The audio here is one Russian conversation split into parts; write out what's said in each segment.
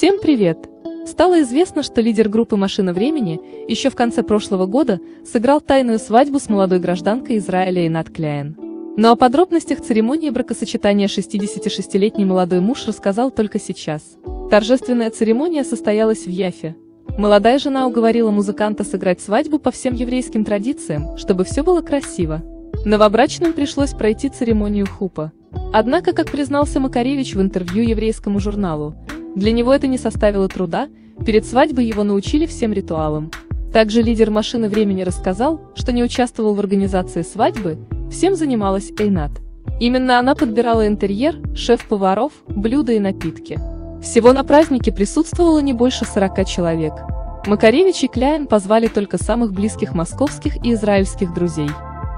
Всем привет! Стало известно, что лидер группы «Машина времени» еще в конце прошлого года сыграл тайную свадьбу с молодой гражданкой Израиля Инат Кляйн. Но о подробностях церемонии бракосочетания 66-летний молодой муж рассказал только сейчас. Торжественная церемония состоялась в Яфе. Молодая жена уговорила музыканта сыграть свадьбу по всем еврейским традициям, чтобы все было красиво. Новобрачным пришлось пройти церемонию хупа. Однако, как признался Макаревич в интервью еврейскому журналу, для него это не составило труда, перед свадьбой его научили всем ритуалам. Также лидер машины времени рассказал, что не участвовал в организации свадьбы, всем занималась Эйнат. Именно она подбирала интерьер, шеф-поваров, блюда и напитки. Всего на празднике присутствовало не больше 40 человек. Макаревич и Кляйн позвали только самых близких московских и израильских друзей.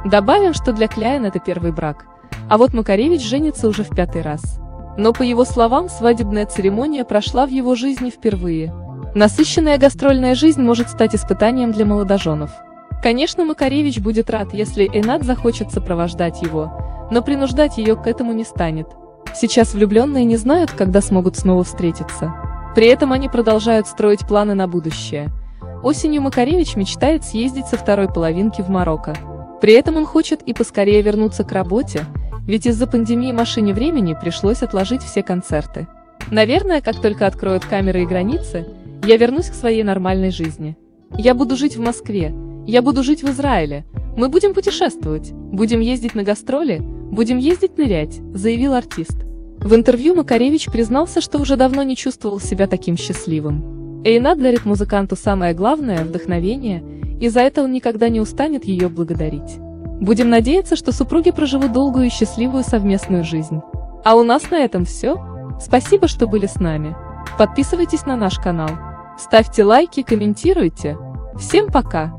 Добавим, что для Кляйн это первый брак, а вот Макаревич женится уже в пятый раз. Но, по его словам, свадебная церемония прошла в его жизни впервые. Насыщенная гастрольная жизнь может стать испытанием для молодоженов. Конечно, Макаревич будет рад, если Эйнат захочет сопровождать его, но принуждать ее к этому не станет. Сейчас влюбленные не знают, когда смогут снова встретиться. При этом они продолжают строить планы на будущее. Осенью Макаревич мечтает съездить со второй половинки в Марокко. При этом он хочет и поскорее вернуться к работе, ведь из-за пандемии машине времени пришлось отложить все концерты. Наверное, как только откроют камеры и границы, я вернусь к своей нормальной жизни. Я буду жить в Москве, я буду жить в Израиле, мы будем путешествовать, будем ездить на гастроли, будем ездить нырять, заявил артист. В интервью Макаревич признался, что уже давно не чувствовал себя таким счастливым. Эйнат дарит музыканту самое главное – вдохновение, и за это он никогда не устанет ее благодарить. Будем надеяться, что супруги проживут долгую и счастливую совместную жизнь. А у нас на этом все. Спасибо, что были с нами. Подписывайтесь на наш канал. Ставьте лайки, комментируйте. Всем пока!